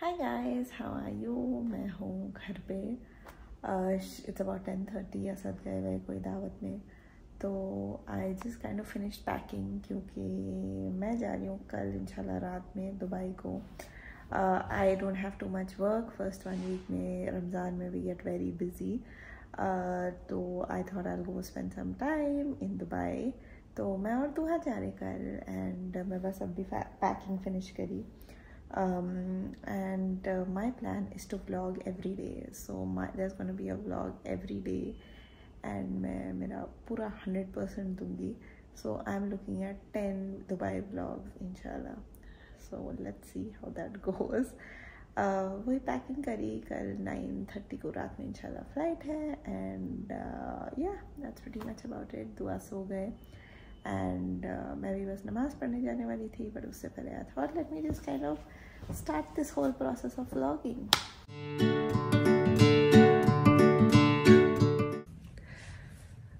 Hi guys how are you मैं हूँ घर पे। इट्स अबाउट टेन थर्टी या असद गए हुए कोई दावत में। तो I just kind of finish packing क्योंकि मैं जा रही हूँ कल इंशाल्लाह रात में दुबई को। I don't have too much work first one week में रमज़ान में वी गेट वेरी बिज़ी तो I thought I go spend some time in Dubai तो मैं और दुआ जा रहे कल एंड मैं बस अब अभी पैकिंग फिनिश करी। um, and uh, my plan is to vlog every day so my there's going to be a vlog every day and मैं मेरा पूरा हंड्रेड परसेंट दूंगी so I am looking at ten Dubai blogs इनशाला so let's see how that goes वही packing करी कल nine thirty को रात में इंशाल्लाह फ्लाइट है एंड या that's pretty much about it Dua सो गए एंड मैं भी बस नमाज़ पढ़ने जाने वाली थी बट उससे पहले आया था let me just kind of start this whole process of vlogging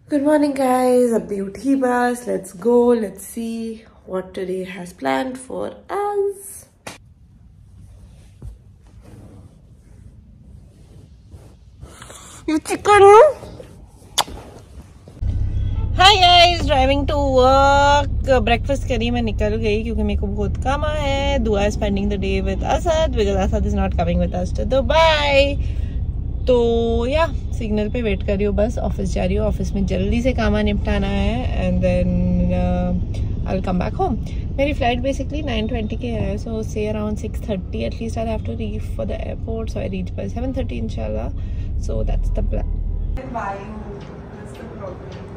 good morning guys अब दी उठी बस. Let's go let's see what today has plan for us chicken hi guys driving to work breakfast करी मैं निकल गई क्योंकि मेरे को बहुत काम है। Dua spending the day with Asad because Asad is not coming with us to Dubai तो या सिग्नल पे वेट कर रही हूँ, बस ऑफ़िस जा रही हूँ। ऑफ़िस में जल्दी से काम निपटाना है and then I come back home मेरी फ़्लाइट बेसिकली 9:20 के है सो से around 6:30 at least I have to reach for the airport so I reach by 7:30 इंशाल्लाह so that's the plan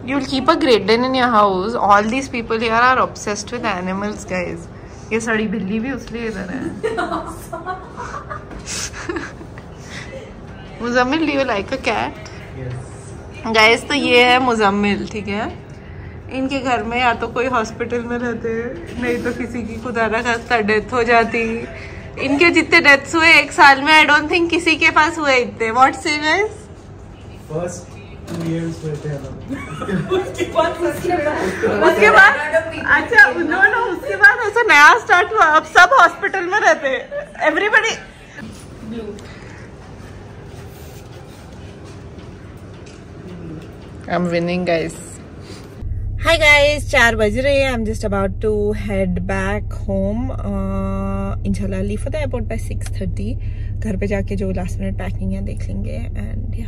You'll keep a Great Dane in your house. All these people here are obsessed with animals, guys. ये सड़ी बिल्ली भी उसलिए इधर है। Muzammil do you like a cat guys तो ये है मुजम्मिल ठीक है? इनके घर में या तो कोई हॉस्पिटल में रहते नहीं तो किसी की खुदा ना खास्ता डेथ हो जाती। इनके जितने डेथ्स हुए एक साल में आई डोंट थिंक किसी के पास हुए इतने। व्हाट से गाइस फ़र्स्ट उसके बाद अच्छा उन्होंने उसके बाद ऐसा नया स्टार्ट हुआ। अब सब हॉस्पिटल में रहते हैं। Everybody am winning guys hi guys चार बज रहे हैं। I am just about to head back home इंशाल्लाह leave for the airport by 6:30 घर पे जाके जो लास्ट मिनट पैकिंग है, देख लेंगे। एंड या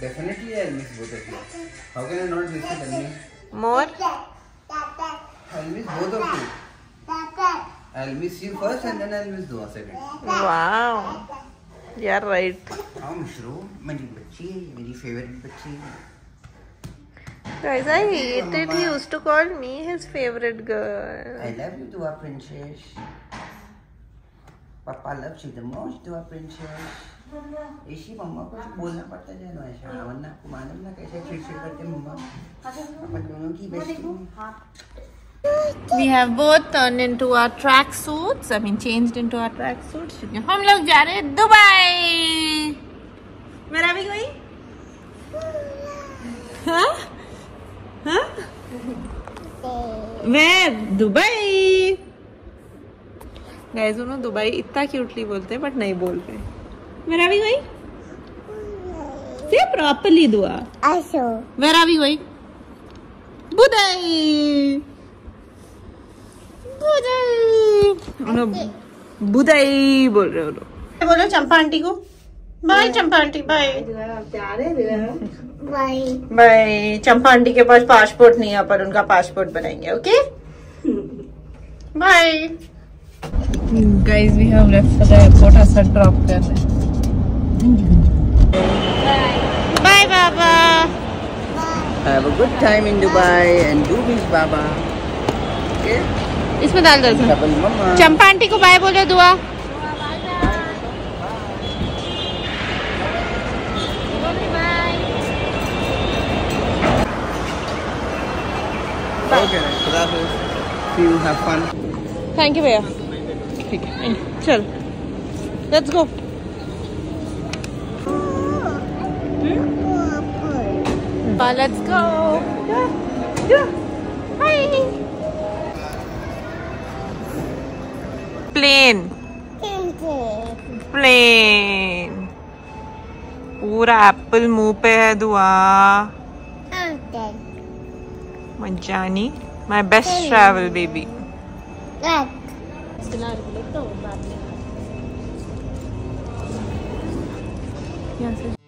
Definitely I'll miss both of you. How can I not miss you? Tell me. more? I'll miss both of you. I'll miss you first and then I'll miss Dua second. Wow. Yeah, right. हाँ mushroom मेरी बच्ची मेरी favourite बच्ची Guys, I hated he used to call me his favorite girl. I love you Dua princess. Papa loves you the most Dua princess. इसी मम्मा को बोलना पड़ता है ना वरना आपको मालूम ना कैसे चिड़चिड़ करते मम्मा अपन दोनों की bestie We have both turned into our track suits. I mean, changed into our track suits. हम लोग जा रहे हैं दुबई मेरा भी कोई हाँ हाँ मैं दुबई गाइस दोनों दुबई इतना क्यूटली बोलते हैं बट नहीं बोलते। मेरा भी कोई से प्रॉपरली दुआ मेरा भी कोई बुदाई बुदाई बुदाई बोल रहे हो लोग बोलो चंपा आंटी को। Bye Champa aunty bye bye Champa aunty के पास पासपोर्ट नहीं है पर उनका पासपोर्ट बनाएँगे okay bye guys we have left for the airport असर ड्रॉप कर रहे Bye, Baba. Bye. Have a good time in Dubai and do miss Baba. Okay? इसमें डाल दो इसमें चंपा आंटी को बाय बोलो Dua Okay, so that is. You have thank you भैया ठीक Okay, चल Let's go. Let's go. Yeah. Yeah. Hi. Plane. Plane. पूरा एप्पल मुँह पे है दुआ मजानी माय बेस्ट ट्रैवल बेबी यहाँ से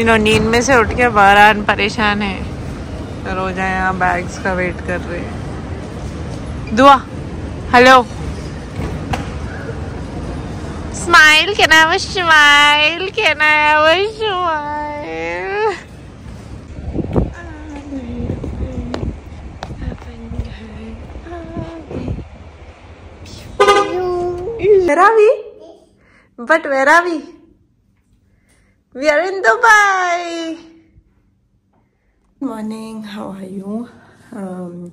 तीनों नींद में से उठ के बारह परेशान है। तो रोजा यहाँ बैग्स का वेट कर रहे हैं। Dua hello smile can I smile can I smile Where are we? But where? We are in Dubai. Morning, how are you? Um,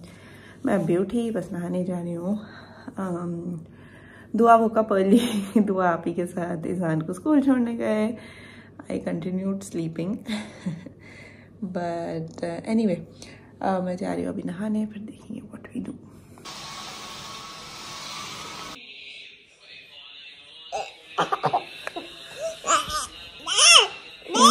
मैं अभी उठी बस नहाने जा रही हूँ। Um, दुआ वो कप अर्ली दुआ आप ही के साथ ईजान को स्कूल छोड़ने गए। I continued sleeping but anyway मैं जा रही हूँ अभी नहाने फिर देखेंगे what we do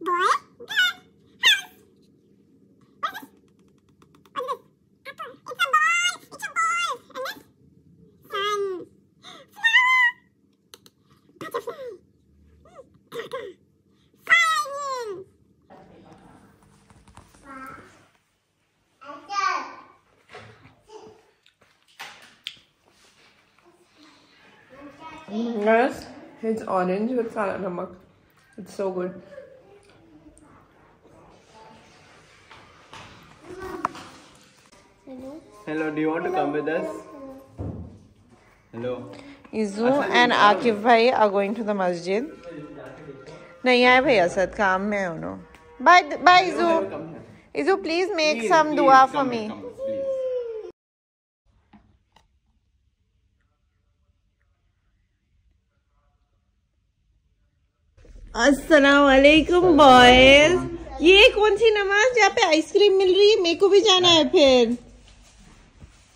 boy, girl, house. This? This? Apple. It's a ball. It's a ball. And this? Sun. Flower. Butterfly. Mm. Kaka. Flying. Guys, it's orange with salad namak. It's so good. Hello. Do you want to come with us? Hello. Izu and Akif bhai are going to the masjid. नहीं आए भैया सद काम में है उन्होंने bye bye Izu Izu please make some dua for me अस्सलाम वालेकुम बॉयज़ ये कौन सी नमाज़ जहाँ पे आइसक्रीम मिल रही है? मेरे को भी जाना है फिर.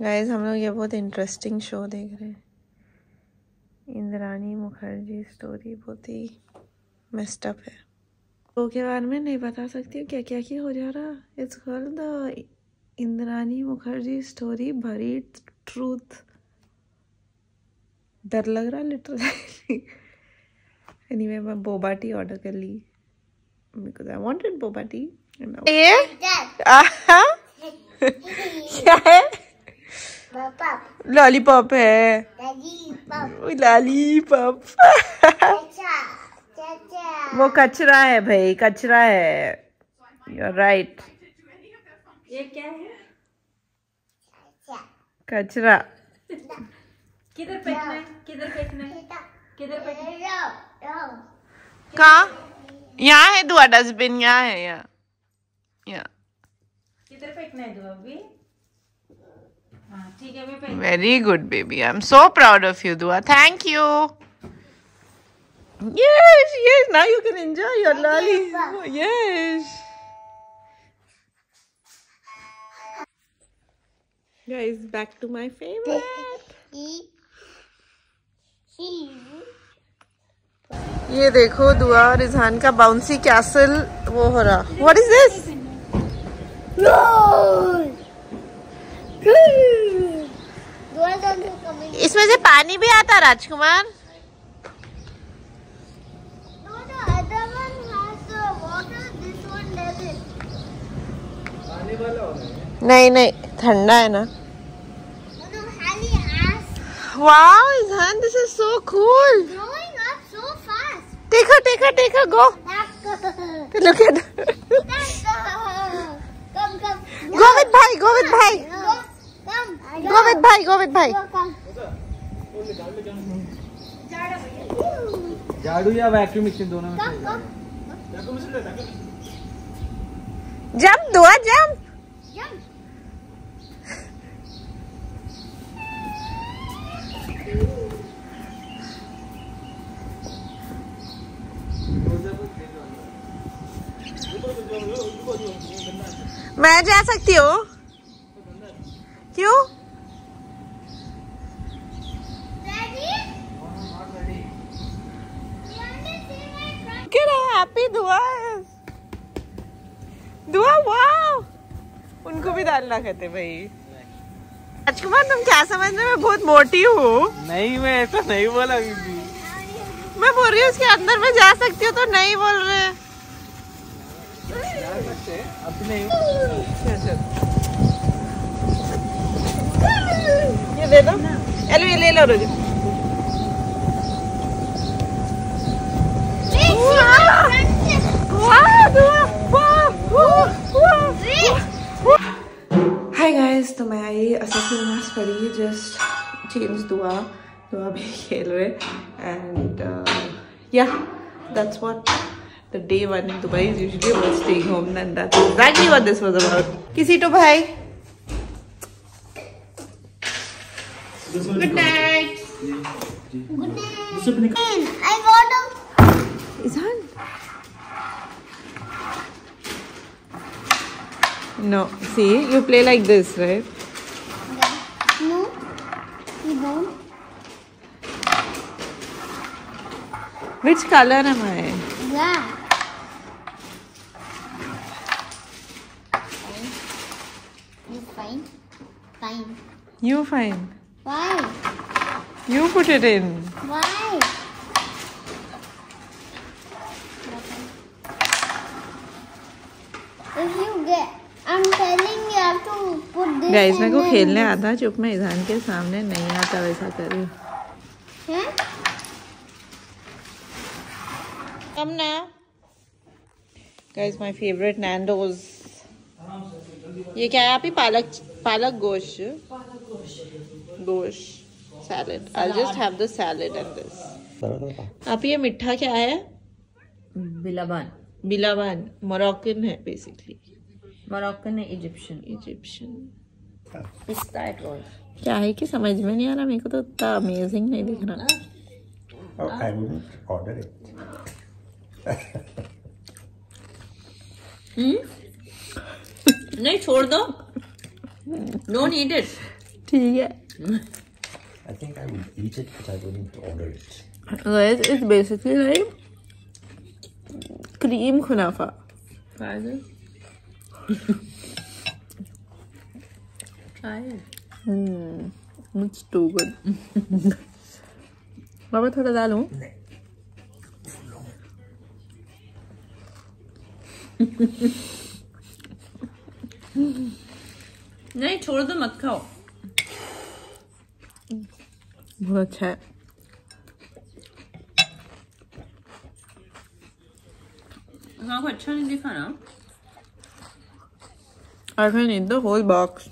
गाइस हम लोग ये बहुत इंटरेस्टिंग शो देख रहे हैं। इंद्रानी मुखर्जी स्टोरी बहुत ही मेस्टअप है। शो के बारे में नहीं बता सकती हूँ क्या क्या क्या हो जा रहा? It's called the Indrani Mukherjee story भरी ट्रूथ डर लग रहा लिटरली एनीवे मैं बोबा टी ऑर्डर कर ली। Because I boba tea. ये आहा क्या है पापा लॉलीपॉप है. लॉलीपॉप चाचा चाचा वो कचरा है भाई कचरा है. यू आर राइट ये क्या है? कचरा. किधर फेंकना है? किधर फेंकना है? किधर फेंकना है? कहाँ? यहाँ है दुआ डस्टबिन यहाँ है यहाँ. Very good baby I am so proud of you Dua thank you yes yes now you can enjoy your lolly yes guys back to my favourite ये देखो दुआ रिजहान का बाउंसी कैसल वो हो रहा। व्हाट इज़ दिस इसमें से पानी भी आता राजकुमार? नहीं नहीं ठंडा है ना। Wow is this so cool take take take go look at Govind भाई गोविंद भाई। गोविंद भाई गोविंद भाई। झाड़ू या वैक्यूम मशीन दोनों में जंप दुआ जंप मैं जा सकती हूँ? क्यों? Happy दुआ दुआ वाओ उनको भी डालना कहते भाई। राजकुमार तुम क्या समझ रहे मैं बहुत मोटी हूँ। नहीं मैं ऐसा नहीं बोला मैं बोल रही हूँ उसके अंदर में जा सकती हूँ तो नहीं बोल रहे। अब नहीं। ये दे ले लो रोज. हाय गाइस तो मैं आई असर की नमाज़ पढ़ी जस्ट चेंज दुआ दुआ भी खेल रहे एंड या that's what the day one in Dubai is usually about staying home and that's exactly what this was about किसी तो भाई good night I got a Izan No, see, you play like this, right? No, you don't. Which color am I? Yeah. It's fine. Fine. You find. Why? You put it in. Why? If you get, I'm telling you have to put this. Guys मेरे को खेलने. आता चुप मैं इजान के सामने नहीं आता वैसा कर रही हूँ हैं? Come now. Guys, my favorite Nando's. ये क्या है? आप ही पालक पालक गोश्त गोश्त salad I just have the salad and this आप ये मिठा क्या है? बिलाबान। बिलावान मोरक्कन है बेसिकली मोरक्कन इजिप्शियन इजिप्शियन पिस्ता इट वाज क्या है कि समझ में नहीं आ रहा? मेरे को तो इतना अमेजिंग नहीं दिख रहा। Oh, I wouldn't order it. Hmm? नहीं छोड़ दो। नो नीड इट ठीक है। I think I would eat it but I don't order it guys it's basically like cream कुनाफा try hmm it's too good बाबा थोड़ा डालूं छोड़ दो मत खाओ बहुत अच्छा है हाँ को अच्छा नहीं दिखा ना I can eat the whole box.